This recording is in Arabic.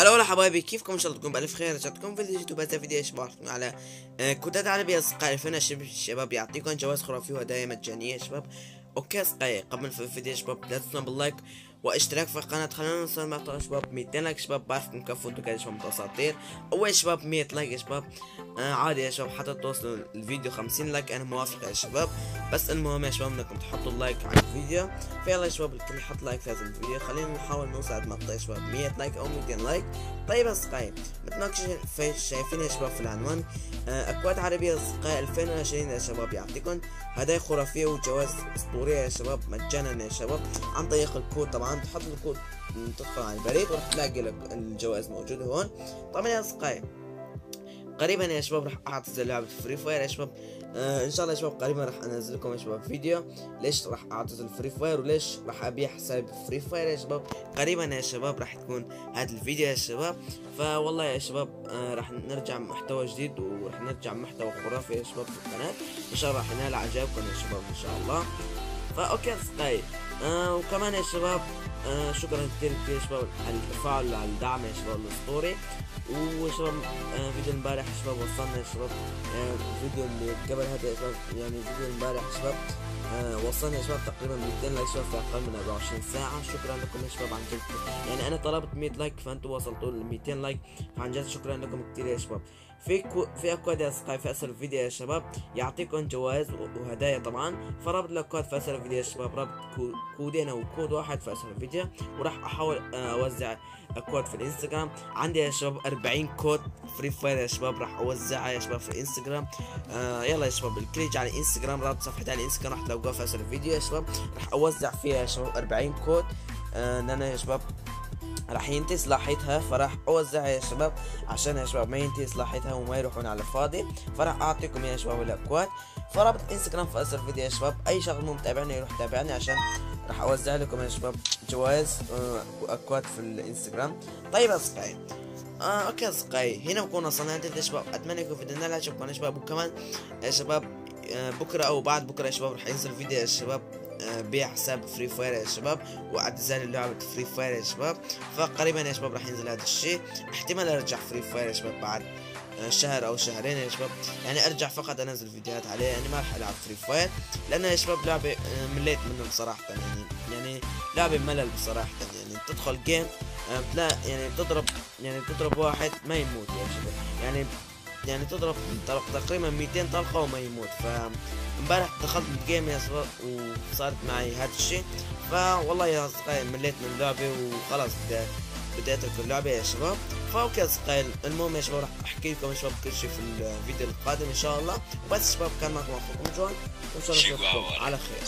هلا والله حبايبي كيفكم؟ إن شاء الله تكونوا بألف خير رجعتكم فيديو يوتيوب هذا فيديو اشبار على آه، كودات عربية أصدقائي فينا الشباب يعطيكم جواز خرافي وهدايا مجانية شباب okay أصدقائي قبل في الفيديو شباب لا تنسوا بال like واشتراك في القناة خلينا نوصل مع شباب 200 like شباب بعرفكم كفو أنتم كده شباب اساطير أول شباب 100 like يا شباب. آه عادي يا شباب حتى توصلوا الفيديو 50 like أنا موافق يا شباب. بس المهم يا شباب إنكم تحطوا ال like على الفيديو. فيلا يا شباب الكل يحط like في هذا الفيديو. خلينا نحاول نوصل مقطع شباب 100 like أو 200 like. طيب أصدقائي مثل ما شايفين يا شباب في العنوان آه أكواد عربية أصدقائي 2020 يا شباب يعطيكم هدايا خرافية وجوائز اسطورية يا شباب مجانا يا شباب عن طريق الكود طبعا تحط الكود تدخل على البريد وراح تلاقي الجوائز موجودة هون. طبعا يا أصدقائي قريبا يا شباب راح أعطي لعبة فري فاير يا شباب. آه إن شاء الله يا شباب قريبا راح أنزل لكم يا شباب فيديو. ليش راح أعطي الفري فاير وليش راح أبيع حساب فري فاير يا شباب؟ قريبا يا شباب راح تكون هذا الفيديو يا شباب. فوالله يا شباب آه راح نرجع محتوى جديد وراح نرجع محتوى خرافي يا شباب في القناة. إن شاء الله راح ينال اعجابكم يا شباب إن شاء الله. ف okay اصدقائي آه وكمان يا شباب آه شكرا كثير كثير شباب على التفاعل وعلى الدعم يا شباب الأسطوري. وشباب آه فيديو امبارح شباب وصلنا يا شباب آه فيديو اللي قبل هذا يا شباب يعني فيديو امبارح شباب آه وصلنا يا شباب تقريبا 200 like شباب في أقل من 24 ساعة. شكرا لكم يا شباب عن جد. يعني أنا طلبت 100 like فانتم وصلتوا ل 200 like. فعن جد شكرا لكم كثير يا شباب. في كو في يا أصدقائي في اسفل الفيديو يا شباب يعطيكم جوائز وهدايا طبعا. فرابط الاكواد في اسفل الفيديو يا شباب رابط كودين أو كود واحد في اسفل الفيديو وراح أحاول أوزع اكواد في الإنستغرام. عندي يا شباب 40 كود فري فاير يا شباب راح أوزعها يا شباب في الإنستغرام. آه يلا يا شباب الكل يجي على الإنستغرام رابط صفحتي على الإنستغرام راح تلاقوها في اسفل الفيديو يا شباب. راح أوزع فيها يا شباب 40 كود. آه أنا يا شباب. راح ينتهي صلاحيتها فراح اوزعها يا شباب عشان يا شباب ما ينتهي صلاحيتها وما يروحون على الفاضي. فراح أعطيكم يا شباب الأكواد. فرابط إنستغرام في اسفل الفيديو يا شباب أي شخص مو متابعني يروح تابعني عشان راح أوزع لكم يا شباب جوائز واكواد في الإنستغرام. طيب أصدقائي آه okay أصدقائي هنا بكون وصلنا انت يا شباب. أتمنى يكون فيديو نال عجبكم يا شباب. وكمان يا شباب آه بكرة أو بعد بكرة يا شباب راح ينزل فيديو يا شباب بيع حساب فري فاير يا شباب واعتزال لعبة فري فاير يا شباب. فقريبا يا شباب راح ينزل هذا الشيء. احتمال أرجع فري فاير يا شباب بعد شهر أو شهرين يا شباب. يعني أرجع فقط أنزل فيديوهات عليه يعني ما راح ألعب فري فاير. لأن يا شباب لعبة مليت منه بصراحه يعني يعني لعبة ملل بصراحة يعني تدخل game لا يعني تضرب يعني تضرب واحد ما يموت يا شباب. يعني يعني تضرب تقريبا 200 طلقة وما يموت. ف امبارح دخلت ال game يا شباب وصارت معي هذا الشيء. فوالله يا أصدقائي مليت من اللعبه وخلاص بديت أترك اللعبه يا شباب. ف okay أصدقائي المهم يا شباب راح أحكي لكم يا شباب كل شيء في الفيديو القادم إن شاء الله. وبس شباب كان معكم أخوكم جوان. وإن شاء الله على خير.